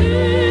you.